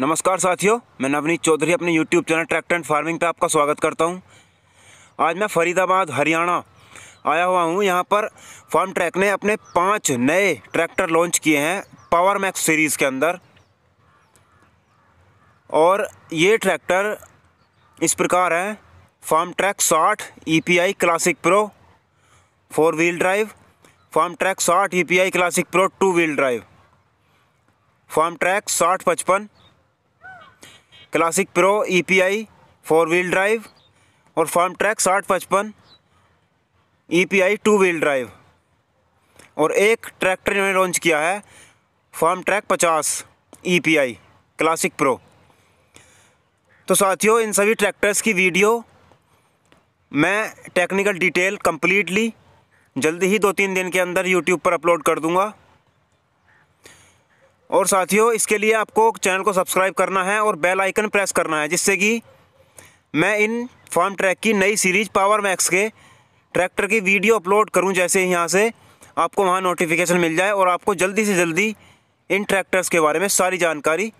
नमस्कार साथियों, मैं नवनीत चौधरी अपने YouTube channel tractor and farming पे आपका स्वागत करता हूँ। आज मैं फरीदाबाद, हरियाणा आया हुआ हूँ। यहाँ पर फार्म ट्रैक ने अपने पाँच नए ट्रैक्टर लॉन्च किए हैं पावर मैक्स सीरीज़ के अंदर और ये ट्रैक्टर इस प्रकार है फार्म ट्रैक साठ E classic pro four wheel drive Farmtrac साठ E classic pro two wheel drive Farmtrac साठ पचपन classic pro E P I four wheel drive और फार्म ट्रैक साठ पचपन E P I two wheel drive. और एक tractor इन्होंने launch किया है, फार्म ट्रैक पचास E P I classic pro. तो साथियों, इन सभी ट्रैक्टर्स की वीडियो मैं टेक्निकल डिटेल कम्प्लीटली जल्दी ही दो तीन दिन के अंदर यूट्यूब पर अपलोड कर दूँगा। और साथियों, इसके लिए आपको चैनल को सब्सक्राइब करना है और बेल आइकन प्रेस करना है, जिससे कि मैं इन फार्म ट्रैक की नई सीरीज़ पावर मैक्स के ट्रैक्टर की वीडियो अपलोड करूँ, जैसे यहाँ से आपको वहाँ नोटिफिकेशन मिल जाए और आपको जल्दी से जल्दी इन ट्रैक्टर्स के बारे में सारी जानकारी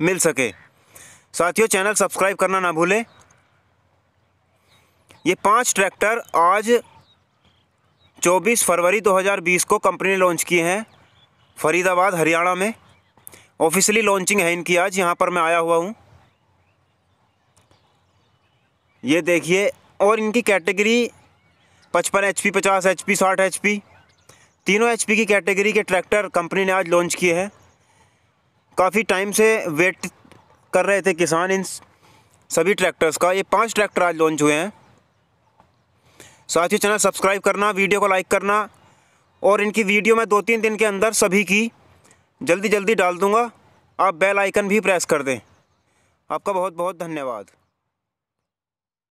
मिल सके। साथियों, चैनल सब्सक्राइब करना ना भूलें। ये पाँच ट्रैक्टर आज 24 फरवरी 2020 को कंपनी ने लॉन्च किए हैं फरीदाबाद, हरियाणा में। ऑफिशियली लॉन्चिंग है इनकी आज, यहाँ पर मैं आया हुआ हूँ। ये देखिए, और इनकी कैटेगरी पचपन एच पी पचास एच पी साठ एच पी तीनों एच पी की कैटेगरी के ट्रैक्टर कंपनी ने आज लॉन्च किए हैं। काफ़ी टाइम से वेट कर रहे थे किसान इन सभी ट्रैक्टर्स का। ये पाँच ट्रैक्टर आज लॉन्च हुए हैं। साथ ही चैनल सब्सक्राइब करना, वीडियो को लाइक करना, और इनकी वीडियो मैं दो तीन दिन के अंदर सभी की जल्दी जल्दी डाल दूँगा। आप बेल आइकन भी प्रेस कर दें। आपका बहुत बहुत धन्यवाद।